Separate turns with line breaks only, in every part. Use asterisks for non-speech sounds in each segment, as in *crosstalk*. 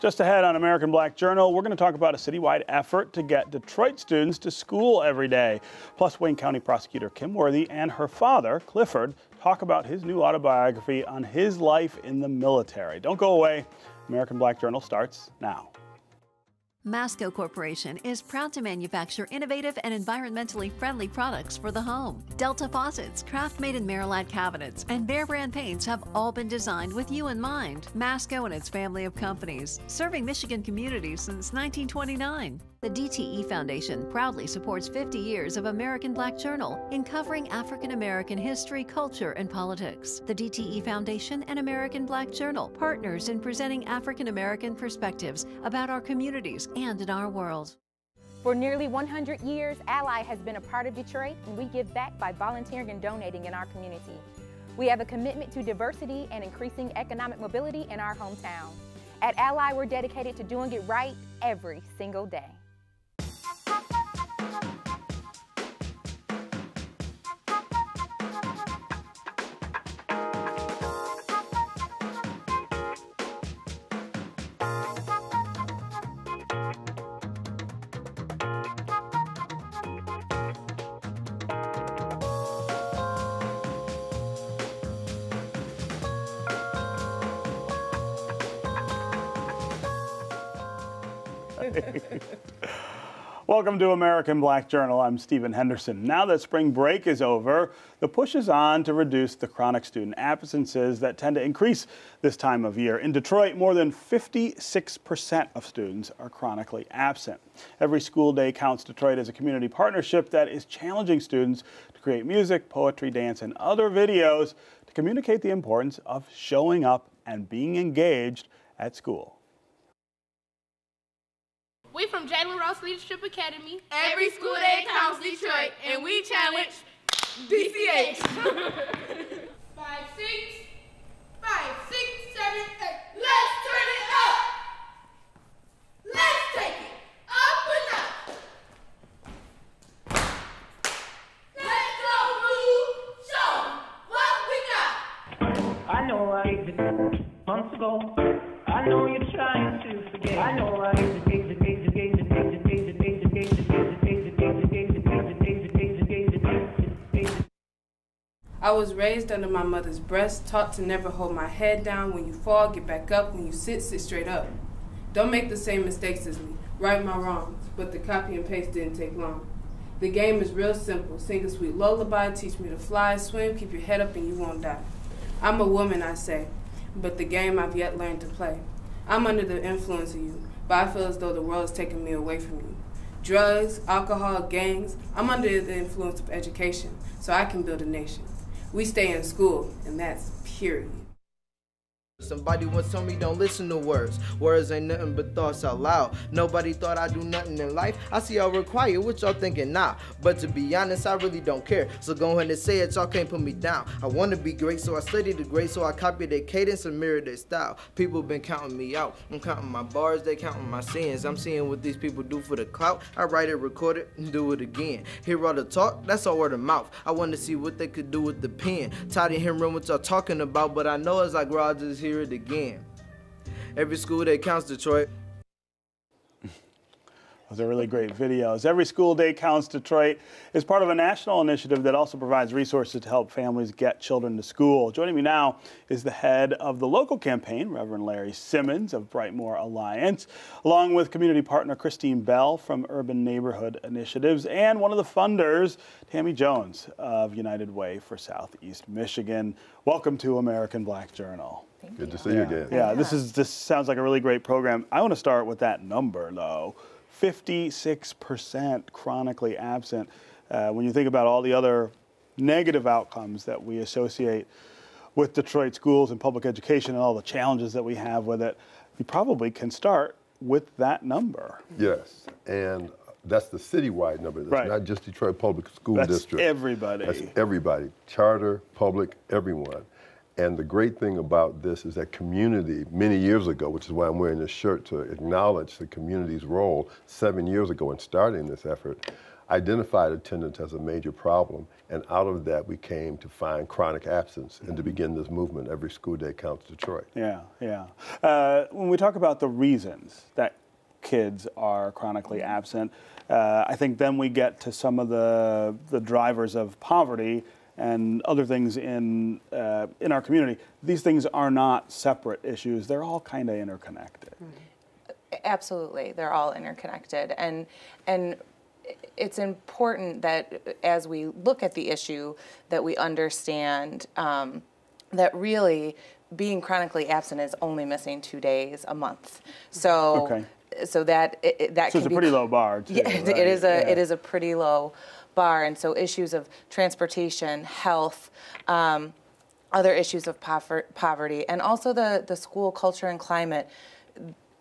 Just ahead on American Black Journal, we're going to talk about a citywide effort to get Detroit students to school every day. Plus, Wayne County prosecutor Kym Worthy and her father, Clifford, talk about his new autobiography on his life in the military. Don't go away. American Black Journal starts now.
Masco Corporation is proud to manufacture innovative and environmentally friendly products for the home. Delta faucets, KraftMaid in Merillat cabinets, and Behr brand paints have all been designed with you in mind. Masco and its family of companies, serving Michigan communities since 1929. The DTE Foundation proudly supports 50 years of American Black Journal in covering African American history, culture, and politics. The DTE Foundation and American Black Journal partners in presenting African American perspectives about our communities and in our world.
For nearly 100 years, Ally has been a part of Detroit, and we give back by volunteering and donating in our community. We have a commitment to diversity and increasing economic mobility in our hometown. At Ally, we're dedicated to doing it right every single day.
Welcome to American Black Journal. I'm Stephen Henderson. Now that spring break is over, the push is on to reduce the chronic student absences that tend to increase this time of year. In Detroit, more than 56% of students are chronically absent. Every School Day Counts Detroit is a community partnership that is challenging students to create music, poetry, dance, and other videos to communicate the importance of showing up and being engaged at school.
We from Jalen Rose Leadership Academy.
Every school day counts Detroit, and we challenge DCH. *laughs*
five, six, five, six, seven, eight.
Let's turn it up. Let's take it up a notch. Let's go, move, show what we got.
I know I hate months ago. I know you're trying to forget. I know I hate
I was raised under my mother's breast, taught to never hold my head down. When you fall, get back up. When you sit, sit straight up. Don't make the same mistakes as me. Right my wrongs, but the copy and paste didn't take long. The game is real simple. Sing a sweet lullaby, teach me to fly, swim, keep your head up, and you won't die. I'm a woman, I say, but the game I've yet learned to play. I'm under the influence of you, but I feel as though the world is taking me away from you. Drugs, alcohol, gangs, I'm under the influence of education, so I can build a nation. We stay in school, and that's period.
Somebody once told me don't listen to words. Words ain't nothing but thoughts out loud. Nobody thought I'd do nothing in life. I see y'all require what y'all thinking now. But to be honest, I really don't care. So go ahead and say it, y'all can't put me down. I wanna be great, so I study the great, so I copy their cadence and mirror their style. People been counting me out. I'm counting my bars, they counting my sins. I'm seeing what these people do for the clout. I write it, record it, and do it again. Hear all the talk, that's all word of mouth. I wanna see what they could do with the pen. Tired of hearing what y'all talking about, but I know as I grow, I'll just hear it again. Every school day counts, Detroit.
Those are really great videos. Every School Day Counts Detroit is part of a national initiative that also provides resources to help families get children to school. Joining me now is the head of the local campaign, Reverend Larry Simmons of Brightmoor Alliance, along with community partner Christine Bell from Urban Neighborhood Initiatives, and one of the funders, Tammy Jones of United Way for Southeast Michigan. Welcome to American Black Journal.
Good to see you again.
Yeah, this is this sounds like a really great program. I want to start with that number though. 56% chronically absent. Uh, when you think about all the other negative outcomes that we associate with Detroit schools and public education and all the challenges that we have with it, you probably can start with that number.
Yes, and that's the citywide number. That's
Right.
not just Detroit Public School
That's
District.
everybody.
That's everybody, charter, public, everyone. And the great thing about this is that community, many years ago, which is why I'm wearing this shirt to acknowledge the community's role seven years ago in starting this effort, identified attendance as a major problem, and out of that we came to find chronic absence and to begin this movement, Every School Day Counts Detroit.
Yeah, yeah. Uh, when we talk about the reasons that kids are chronically absent, uh, I think then we get to some of the, the drivers of poverty and other things in, uh, in our community. These things are not separate issues, they're all kind of interconnected.
Absolutely, they're all interconnected, and and it's important that as we look at the issue, that we understand um, that really being chronically absent is only missing two days a month. So.
Okay.
So that it, that
So
can
it's a pretty low bar, *laughs* too,
Yeah,
right?
it is a
Yeah.
it is a pretty low bar, and so issues of transportation, health. Um, other issues of poverty and also the, the school culture and climate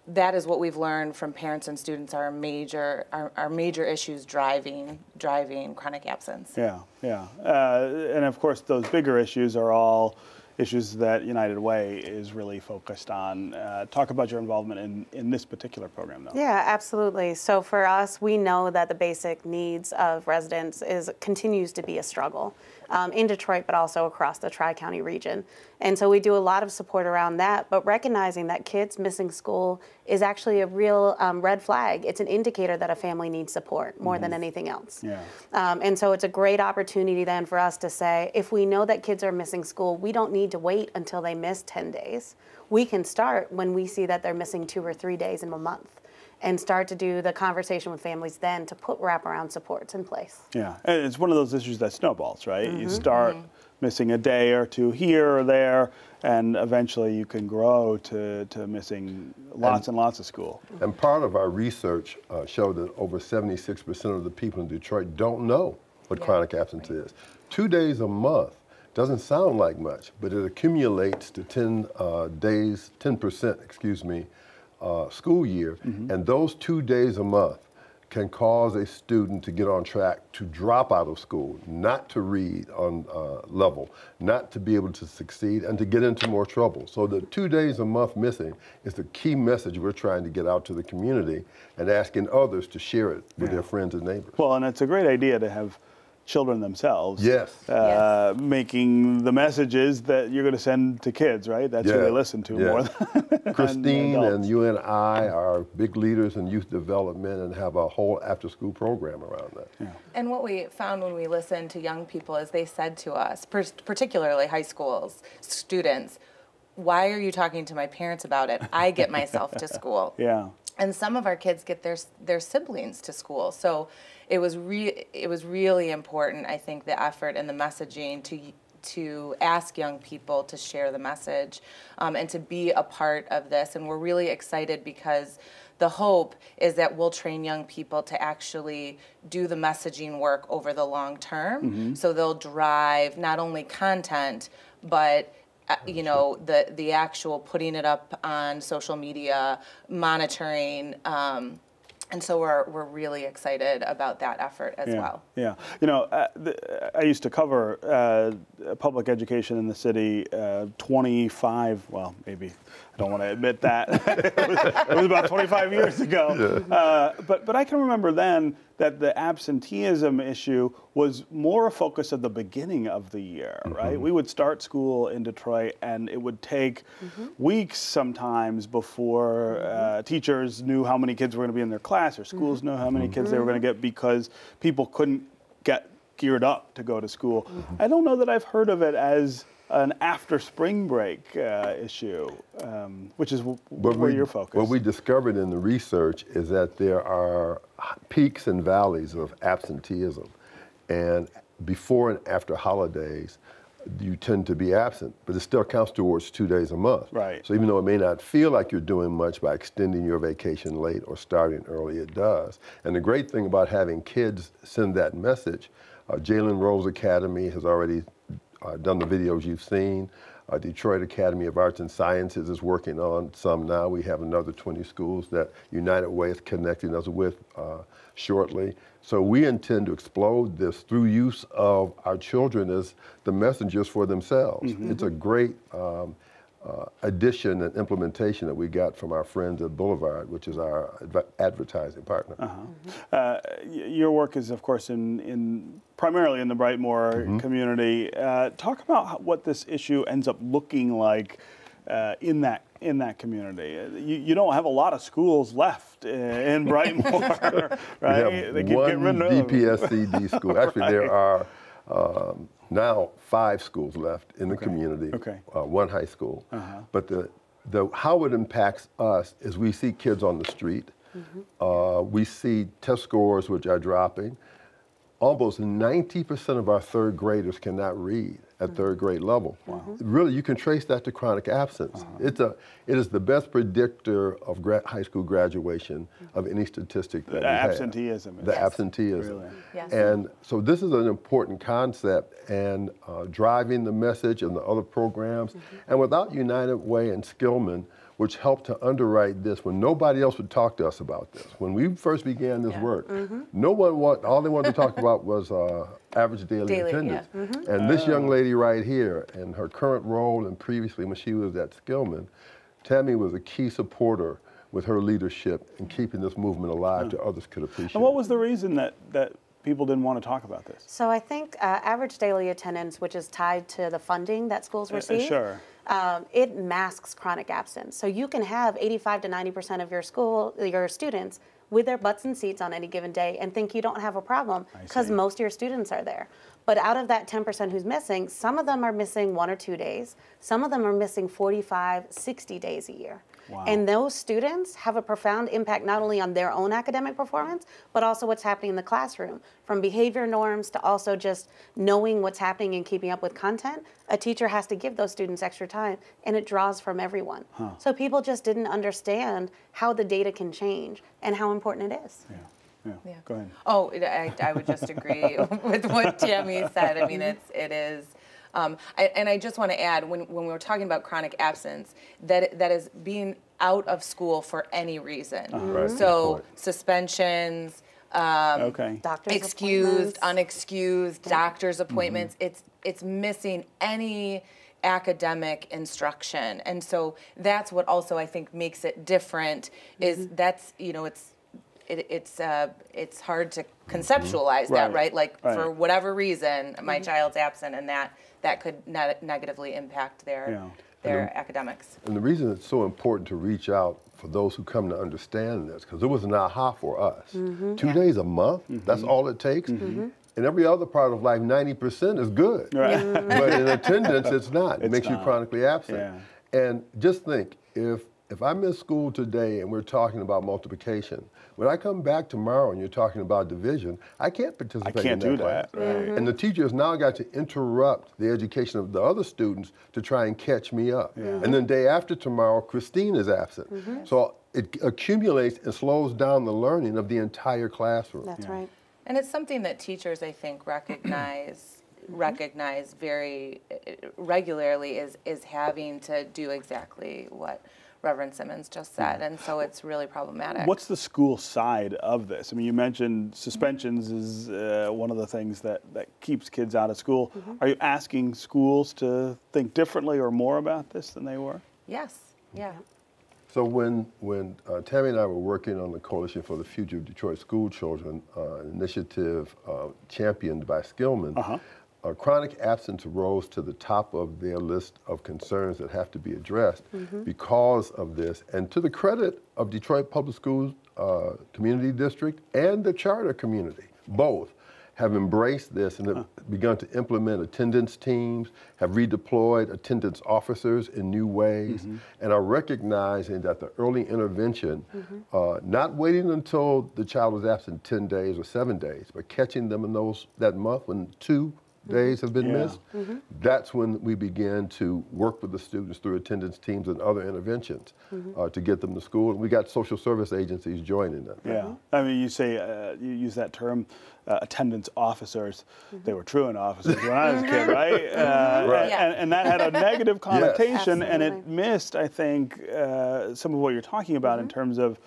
that is what we've learned from parents and students are major are, are major issues driving driving chronic absence
Yeah, yeah. Uh, and of course, those bigger issues are all issues that United Way is really focused on. Uh, talk about your involvement in, in this particular program, though.
Yeah, absolutely. So for us, we know that the basic needs of residents is continues to be a struggle um, in Detroit, but also across the Tri County region. And so we do a lot of support around that, but recognizing that kids missing school is actually a real um, red flag. It's an indicator that a family needs support more than anything else.
Yeah.
Um, and so it's a great opportunity then for us to say, if we know that kids are missing school, we don't need to wait until they miss 10 days. We can start when we see that they're missing two or three days in a month and start to do the conversation with families then to put wraparound supports in place.
Yeah, and it's one of those issues that snowballs, right? You start missing a day or two here or there, and eventually you can grow to, to missing lots and, lots of school.
And part of our research uh, showed that over 76% of the people in Detroit don't know what chronic absence is. Two days a month doesn't sound like much, but it accumulates to 10 uh, days, 10%, excuse me, uh, school year. And those two days a month can cause a student to get on track to drop out of school, not to read on uh, level, not to be able to succeed, and to get into more trouble. So the two days a month missing is the key message we're trying to get out to the community and asking others to share it with their friends and neighbors.
Well, and it's a great idea to have children themselves.
Yes.
Uh, Making the messages that you're going to send to kids, right? That's who they listen to
yeah.
more than *laughs*
Christine and
adults.
you and I are big leaders in youth development and have a whole after school program around that.
and what we found when we listened to young people is they said to us particularly high schools students why are you talking to my parents about it i get myself to *laughs* school
Yeah.
And some of our kids get their their siblings to school. So it was re- it was really important, I think, the effort and the messaging to to ask young people to share the message um, and to be a part of this. And we're really excited because the hope is that we'll train young people to actually do the messaging work over the long term. So they'll drive not only content, but you know the the actual putting it up on social media, monitoring, um, and so we're we're really excited about that effort as
yeah.
well.
Yeah, you know, uh, the, I used to cover uh, public education in the city. Uh, 25, well, maybe I don't want to admit that. *laughs* it, was, it was about 25 years ago. Uh, but but I can remember then that the absenteeism issue was more a focus at the beginning of the year, mm-hmm. right? We would start school in Detroit, and it would take mm-hmm. weeks sometimes before mm-hmm. uh, teachers knew how many kids were going to be in their class, or schools knew how many kids they were going to get because people couldn't get geared up to go to school. I don't know that I've heard of it as an after spring break uh, issue, um, which is w-
What
where
we-
you're focused.
What we discovered in the research is that there are peaks and valleys of absenteeism. And before and after holidays, you tend to be absent, but it still counts towards two days a month.
Right.
So even though it may not feel like you're doing much by extending your vacation late or starting early, it does. And the great thing about having kids send that message, uh, Jalen Rose Academy has already uh, done the videos you've seen. Uh, Detroit Academy of Arts and Sciences is working on some now. We have another 20 schools that United Way is connecting us with uh, shortly. So we intend to explode this through use of our children as the messengers for themselves. It's a great um, uh, addition and implementation that we got from our friends at Boulevard, which is our adv- advertising partner.
Uh, y- your work is, of course, in, in primarily in the Brightmoor
Mm-hmm.
community. Uh, talk about how, what this issue ends up looking like uh, in that in that community. Uh, You, you don't have a lot of schools left uh, in *laughs* Brightmoor, right?
We have
They
one
getting rid of them.
DPSCD school. Actually, *laughs*
Right.
there are um, now five schools left in the
Okay.
community.
Okay.
Uh, one high school.
Uh-huh.
But the, the how it impacts us is we see kids on the street. Mm Uh, we see test scores which are dropping. Almost 90% of our third graders cannot read at third mm-hmm. grade level. Mm-hmm. Really, you can trace that to chronic absence. Uh-huh. It's a, it is the best predictor of gra- high school graduation of mm-hmm. any statistic that
The
we have.
absenteeism is-
The
Yes.
absenteeism.
Really?
Yes.
And so this is an important concept and uh, driving the message and the other programs. And without United Way and Skillman, which helped to underwrite this when nobody else would talk to us about this. When we first began this work, no one want, all they wanted to talk about was uh, average daily,
Daily,
attendance.
yeah. Mhm.
And this young lady right here, in her current role and previously when she was at Skillman, Tammy was a key supporter with her leadership in keeping this movement alive to others could appreciate.
And what was the reason that, that people didn't want to talk about this?
So I think uh, average daily attendance, which is tied to the funding that schools
Uh, uh,
receive,
sure.
Um, it masks chronic absence. So you can have 85 to 90 percent of your school, your students, with their butts and seats on any given day, and think you don't have a problem because most of your students are there. But out of that 10 percent who's missing, some of them are missing one or two days. Some of them are missing 45, 60 days a year.
Wow.
And those students have a profound impact not only on their own academic performance, but also what's happening in the classroom. From behavior norms to also just knowing what's happening and keeping up with content, a teacher has to give those students extra time, and it draws from everyone. So people just didn't understand how the data can change and how important it is.
Yeah.
Yeah.
Go ahead.
Oh, I, I would just agree *laughs* with what Tammy said. I mean, it's it is. Um, I, and I just want to add, when, when we were talking about chronic absence, that that is being out of school for any reason.
Right,
So suspensions, um,
Okay.
Doctor's
excused, unexcused, doctor's appointments. It's it's missing any academic instruction, and so that's what also I think makes it different. Is that's you know it's. It, it's uh, it's hard to conceptualize that,
Right.
right? Like
Right.
for whatever reason, my mm-hmm. child's absent, and that that could ne- negatively impact their
Yeah.
their academics.
And the reason it's so important to reach out for those who come to understand this, because it was an aha for us. Mm-hmm. Two days a month, mm-hmm. that's all it takes. In every other part of life, 90% is good.
Right.
but in attendance, it's not. It
It's
makes
not.
you chronically absent.
Yeah.
And just think, if if I miss school today and we're talking about multiplication, when I come back tomorrow and you're talking about division, I can't participate I
can't
in
do
that.
that,
class.
right. Mm-hmm.
And the teacher has now got to interrupt the education of the other students to try and catch me up. Yeah. And then day after tomorrow, Christine is absent. Mm-hmm. So it accumulates and slows down the learning of the entire classroom.
That's right.
And it's something that teachers, I think, recognize mm-hmm. recognize very uh, regularly is is having to do exactly what Reverend Simmons just said, and so it's really problematic.
What's the school side of this? I mean, you mentioned suspensions is uh, one of the things that, that keeps kids out of school. Are you asking schools to think differently or more about this than they were?
yes, yeah.
So when when uh, Tammy and I were working on the Coalition for the Future of Detroit School Children uh, initiative uh, championed by Skillman,
Uh-huh.
Uh, chronic absence rose to the top of their list of concerns that have to be addressed because of this. And to the credit of Detroit Public Schools uh, Community District and the charter community, both have embraced this and have begun to implement attendance teams, have redeployed attendance officers in new ways, and are recognizing that the early intervention, uh, not waiting until the child was absent 10 days or seven days, but catching them in those that month when two days have been
Yeah.
missed, that's when we began to work with the students through attendance teams and other interventions uh, to get them to school. And we got social service agencies joining them.
Yeah. I mean, you say, uh, you use that term, uh, attendance officers. They were truant officers when I was a kid, right? *laughs* Uh,
Right.
And, and that had a negative *laughs* connotation, and it missed, I think, uh, some of what you're talking about in terms of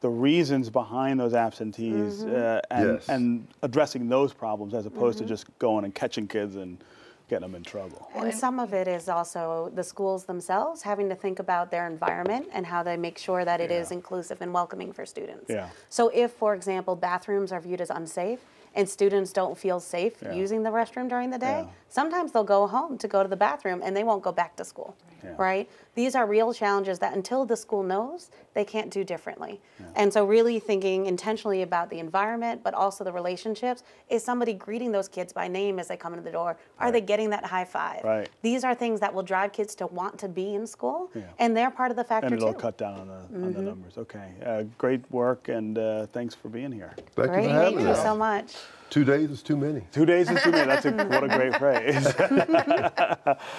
the reasons behind those absentees uh, and,
Yes.
and addressing those problems as opposed to just going and catching kids and getting them in trouble.
And some of it is also the schools themselves having to think about their environment and how they make sure that it is
Yeah.
inclusive and welcoming for students.
Yeah.
So if, for example, bathrooms are viewed as unsafe and students don't feel safe
Yeah.
using the restroom during the day,
Yeah.
sometimes they'll go home to go to the bathroom and they won't go back to school.
Yeah.
Right? These are real challenges that until the school knows, they can't do differently. And so really thinking intentionally about the environment, but also the relationships. Is somebody greeting those kids by name as they come into the door? Are they getting that high five?
Right.
These are things that will drive kids to want to be in school,
Yeah.
and they're part of the factor
And it'll
too.
cut down on the, on the
Mhm.
numbers. Okay. Uh, great work, and uh, thanks for being here.
Thank
Great,
you for having
thank you so much.
Two days is too many.
Two days is too many. That's a, what a great phrase.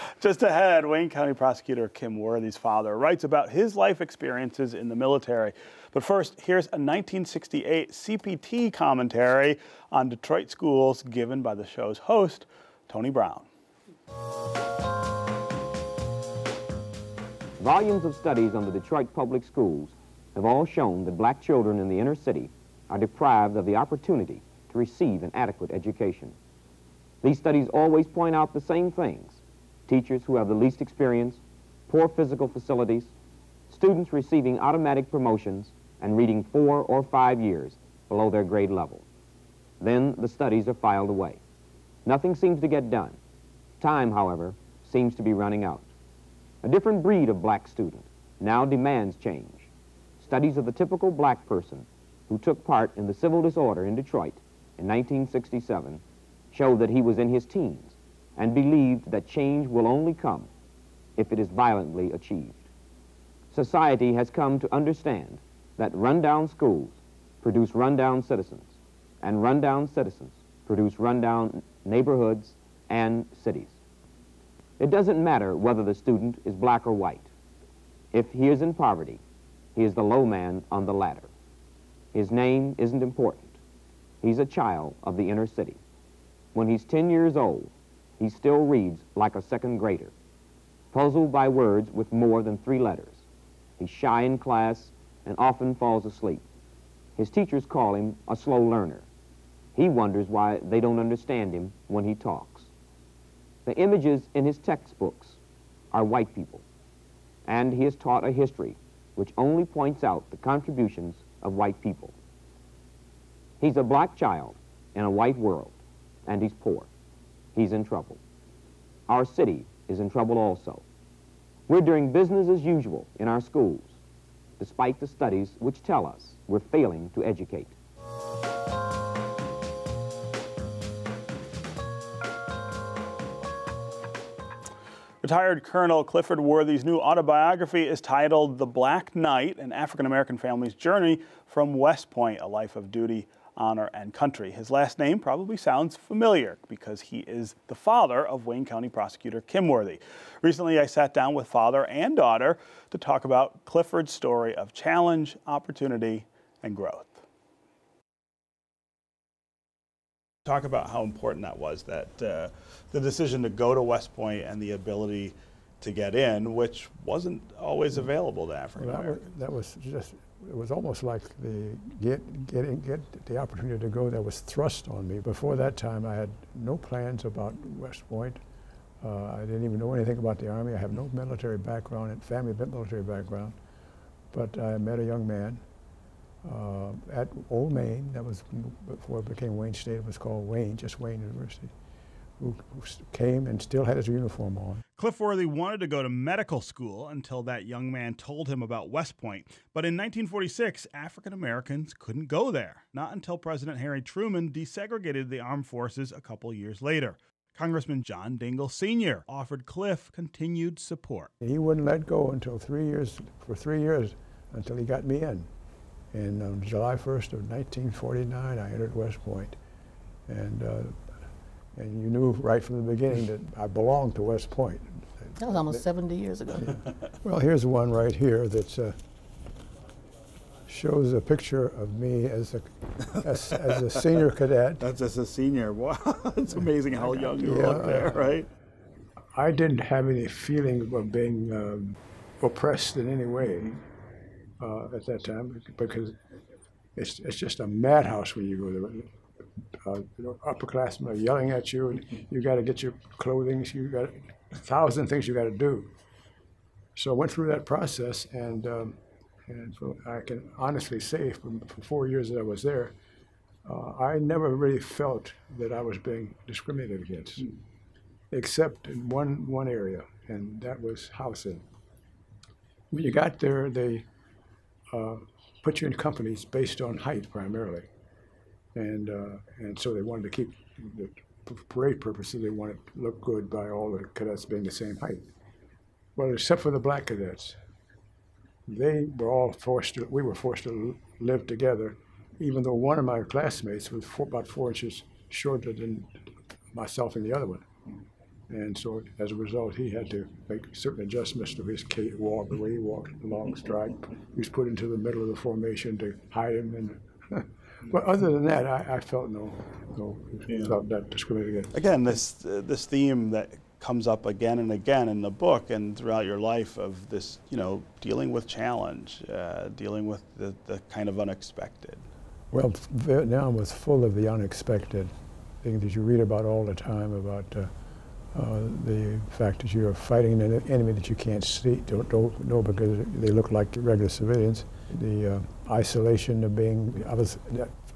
*laughs* Just ahead, Wayne County Prosecutor Kym Worthy's father writes about his life experiences in the military. But first, here's a 1968 CPT commentary on Detroit schools given by the show's host, Tony Brown.
Volumes of studies on the Detroit public schools have all shown that black children in the inner city are deprived of the opportunity to receive an adequate education. These studies always point out the same things. Teachers who have the least experience, poor physical facilities, students receiving automatic promotions and reading four or five years below their grade level. Then the studies are filed away. Nothing seems to get done. Time, however, seems to be running out. A different breed of black student now demands change. Studies of the typical black person who took part in the civil disorder in Detroit in 1967 showed that he was in his teens and believed that change will only come if it is violently achieved. Society has come to understand that rundown schools produce rundown citizens, and rundown citizens produce rundown neighborhoods and cities. It doesn't matter whether the student is black or white. If he is in poverty, he is the low man on the ladder. His name isn't important. He's a child of the inner city. When he's 10 years old, he still reads like a second grader, puzzled by words with more than three letters. He's shy in class and often falls asleep. His teachers call him a slow learner. He wonders why they don't understand him when he talks. The images in his textbooks are white people, and he is taught a history which only points out the contributions of white people. He's a black child in a white world, and he's poor. He's in trouble. Our city is in trouble also. We're doing business as usual in our schools, despite the studies which tell us we're failing to educate.
Retired Colonel Clifford Worthy's new autobiography is titled The Black Knight An African American Family's Journey from West Point, a Life of Duty, Honor, and Country. His last name probably sounds familiar because he is the father of Wayne County Prosecutor Kym Worthy. Recently, I sat down with father and daughter to talk about Clifford's story of challenge, opportunity, and growth. talk about how important that was that uh, the decision to go to West Point and the ability to get in, which wasn't always available to African
Well, that,
Americans.
that was just, it was almost like the get, getting, get the opportunity to go that was thrust on me. Before that time, I had no plans about West Point. Uh, I didn't even know anything about the Army. I have no military background, and family military background. But I met a young man uh, at Old Main, that was before it became Wayne State, it was called Wayne, just Wayne University, who, came and still had his uniform on.
Cliff Worthy wanted to go to medical school until that young man told him about West Point. But in 1946, African Americans couldn't go there, not until President Harry Truman desegregated the armed forces a couple years later. Congressman John Dingell Sr. offered Cliff continued support.
He wouldn't let go until three years, for three years, until he got me in. And on July 1st of 1949, I entered West Point. And, uh, and you knew right from the beginning that I belonged to West Point.
That was almost 70 years ago. *laughs*
Well, here's one right here that uh, shows a picture of me as a, as, as a senior cadet. *laughs*
That's as a senior. Wow, *laughs* it's amazing how young you
Yeah,
look there, right?
I didn't have any feeling of being um, oppressed in any way uh, at that time because it's, it's just a madhouse when you go there. Uh, you know, upperclassmen are yelling at you, and you got to get your clothing. You got a thousand things you got to do. So I went through that process, and um, and for, I can honestly say, for, for four years that I was there, uh, I never really felt that I was being discriminated against, except in one one area, and that was housing. When you got there, they uh, put you in companies based on height primarily, and uh, and so they wanted to keep the parade purposes. They wanted to look good by all the cadets being the same height. Well, except for the black cadets, they were all forced to. We were forced to live together, even though one of my classmates was four, about four inches shorter than myself and the other one. And so, as a result, he had to make certain adjustments to his walk, the way he walked along stride. He was put into the middle of the formation to hide him. And *laughs* but other than that, I, I felt no, no, felt that discriminated against.
Again, this uh, this theme that comes up again and again in the book and throughout your life of this, you know, dealing with challenge, uh, dealing with the, the kind of unexpected.
Well, Vietnam was full of the unexpected things that you read about all the time about uh, uh, the fact that you're fighting an enemy that you can't see, don't, don't know because they look like regular civilians. The uh, isolation of being, I was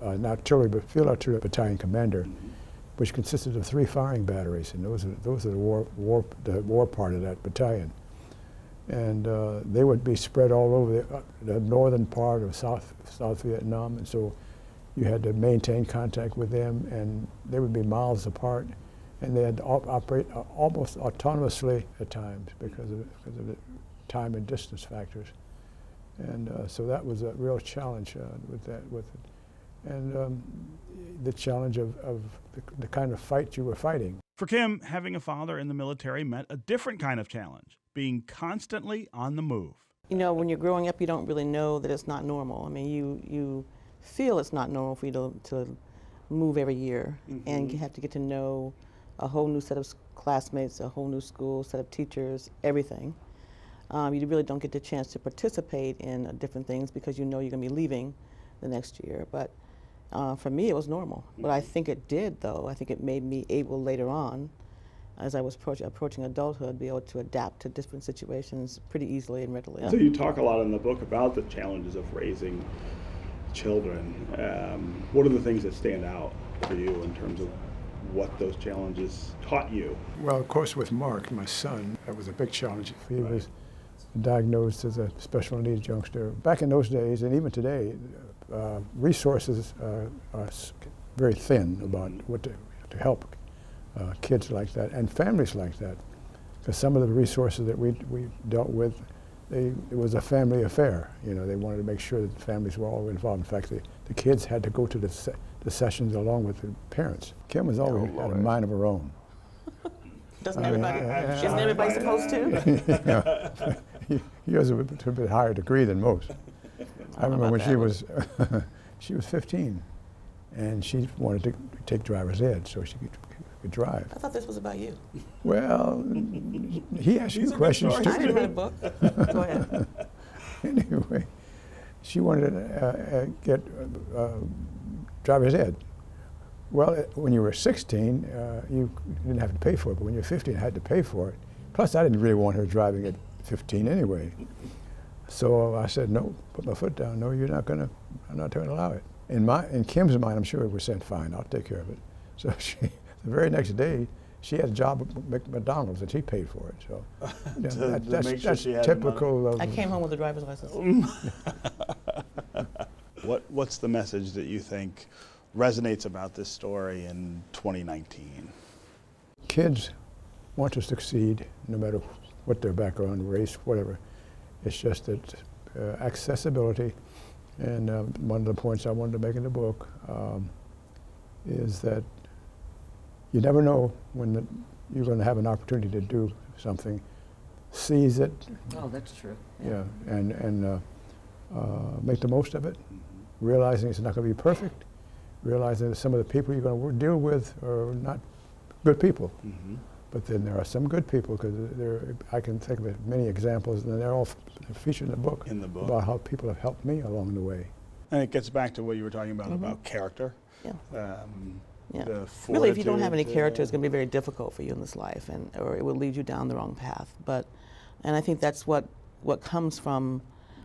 uh, not artillery, but field artillery battalion commander, which consisted of three firing batteries, and those are, those are the war, war, the war part of that battalion. And uh, they would be spread all over the, uh, the northern part of South, South Vietnam, and so you had to maintain contact with them, and they would be miles apart, and they had to op operate uh, almost autonomously at times because of, because of the time and distance factors. And uh, so that was a real challenge uh, with that, with it. And um, the challenge of, of the, the kind of fight you were fighting.
For Kym, having a father in the military meant a different kind of challenge, being constantly on the move.
You know, when you're growing up, you don't really know that it's not normal. I mean, you, you feel it's not normal for you to, to move every year and you have to get to know a whole new set of classmates, a whole new school, set of teachers, everything. Um, you really don't get the chance to participate in uh, different things because you know you're going to be leaving the next year. But uh, for me, it was normal. But I think it did, though, I think it made me able later on, as I was approach, approaching adulthood, be able to adapt to different situations pretty easily and readily.
So you talk a lot in the book about the challenges of raising children. Um, what are the things that stand out for you in terms of what those challenges taught you?
Well, of course, with Mark, my son, that was a big challenge. He was diagnosed as a special needs youngster. Back in those days, and even today, uh, resources uh, are very thin about what to, to help uh, kids like that and families like that. Because some of the resources that we, we dealt with, they, it was a family affair. You know, they wanted to make sure that the families were all involved. In fact, the, the kids had to go to the, se- the sessions along with the parents. Kym was always had a mind of her own.
Doesn't
I mean,
everybody?
uh,
Isn't everybody supposed to? *laughs*
yeah. he, he has a bit, a bit higher degree than most. *laughs* I remember
about
when she was *laughs* she was 15, and she wanted to take driver's ed so she could, could drive.
I thought this was about you.
Well, he asked
These
you questions too.
I didn't write a book. Go ahead. *laughs*
anyway, she wanted to uh, uh, get uh, driver's ed. Well, uh, when you were 16, uh, you didn't have to pay for it, but when you're 15, you had to pay for it. Plus, I didn't really want her driving at 15 anyway. So I said, no, put my foot down. No, you're not going to, I'm not going to allow it. In, my, in Kym's mind, I'm sure it was said, fine, I'll take care of it. *laughs* So she, the very next day, she had a job at McDonald's and she paid for it. So *laughs* you know,
To-
that-
to
that's,
sure
that's
she had the money.
typical of
I came home with a driver's license. *laughs*
What, what's the message that you think resonates about this story in 2019?
kids want to succeed no matter what their background, race, whatever. It's just that uh, accessibility, and uh, one of the points I wanted to make in the book um, is that you never know when the, you're going to have an opportunity to do something. Seize it.
Oh, that's true.
Yeah, and and uh, uh, make the most of it, realizing it's not going to be perfect, realizing that some of the people you're going to deal with are not good people.
Mm-hmm.
But then there are some good people because there, I can think of many examples, and they're all f- featured in the book.
In the book.
about how people have helped me along the way.
And it gets back to what you were talking about
Mhm.
about character.
Yeah.
Um,
Yeah.
the
Really, if you don't have any character, it's going to be very difficult for you in this life, and or it will lead you down the wrong path. But, and I think that's what what comes from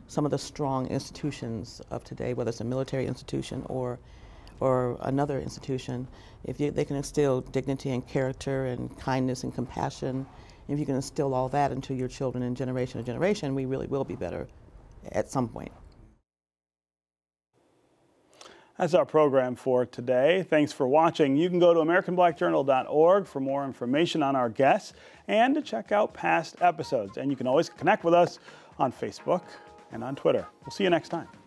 some of the strong institutions of today, whether it's a military institution or or another institution. If you, they can instill dignity and character and kindness and compassion, if you can instill all that into your children in generation to generation, we really will be better at some point.
That's our program for today. Thanks for watching. You can go to AmericanBlackJournal.org for more information on our guests and to check out past episodes. And you can always connect with us on Facebook and on Twitter. We'll see you next time.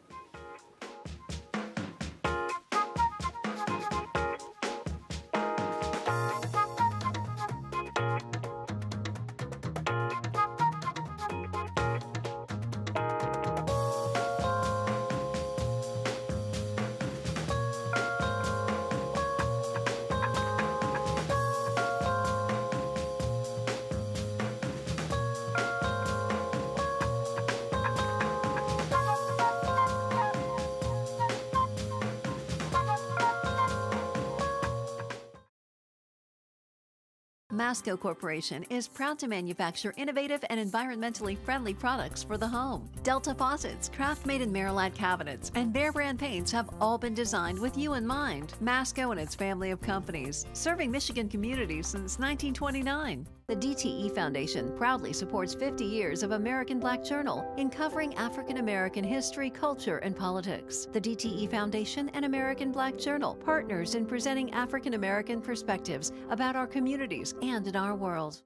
Masco Corporation is proud to manufacture innovative and environmentally friendly products for the home. Delta faucets, KraftMaid in Merillat cabinets, and Behr brand paints have all been designed with you in mind. Masco and its family of companies, serving Michigan communities since 1929. The DTE Foundation proudly supports 50 years of American Black Journal in covering African American history, culture, and politics. The DTE Foundation and American Black Journal partners in presenting African American perspectives about our communities and in our world.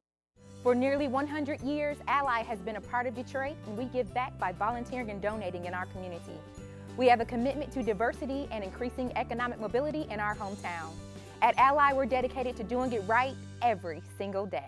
For nearly 100 years, Ally has been a part of Detroit, and we give back by volunteering and donating in our community. We have a commitment to diversity and increasing economic mobility in our hometown. At Ally, we're dedicated to doing it right every single day.